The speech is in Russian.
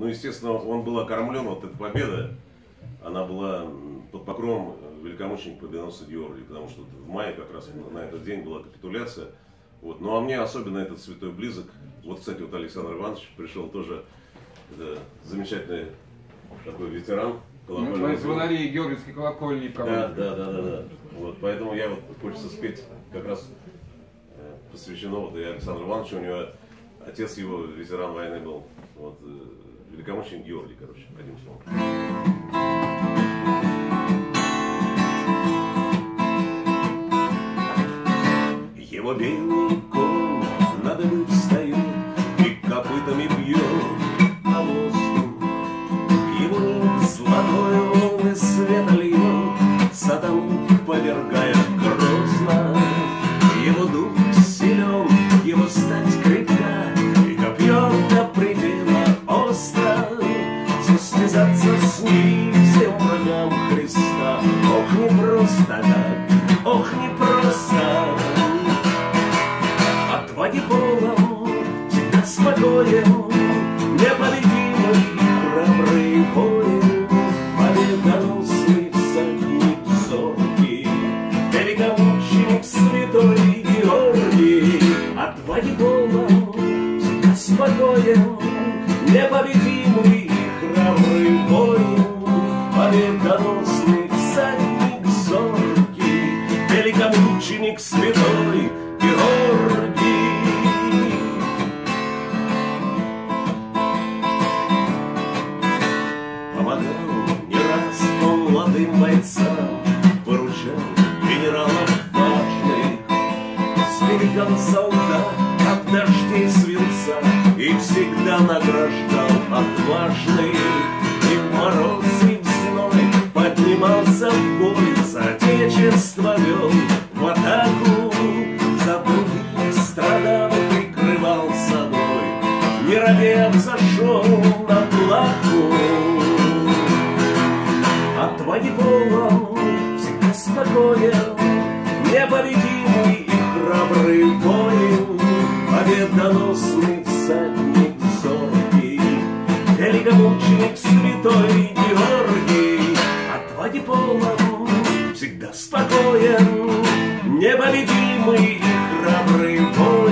Ну, естественно, он был окормлен, вот эта победа, она была под покровом великомученика победоносца Георгия, потому что в мае как раз на этот день была капитуляция. Вот. Ну а мне особенно этот святой близок. Вот, кстати, вот Александр Иванович пришел тоже, это замечательный такой ветеран. Мы звонарей Георгиевской колокольни. Да, да, да, да, да. Вот, поэтому я вот хочется спеть как раз э, посвящено вот и Александру Ивановичу, у него отец его ветеран войны был. Вот, э, великомученик Георгий, короче, одним словом. Его белый конь на дыбы С ним всем врагам Христа, ох, не просто так, ох, не просто. Отваги полон, всегда спокоен, непобедимый, храбрый великомученик святой Георгий. Помогал не раз молодым бойцам, поручал генералам важных, сберегал солдат от дождей свинца и всегда награждал отважных. И мороз, не робев зашел на плаху. Отваги полон, всегда спокоен, непобедимый и храбрый воин, победоносный всадник зоркий, великомученик святой Георгий. Отваги полон, всегда спокоен, непобедимый и храбрый воин,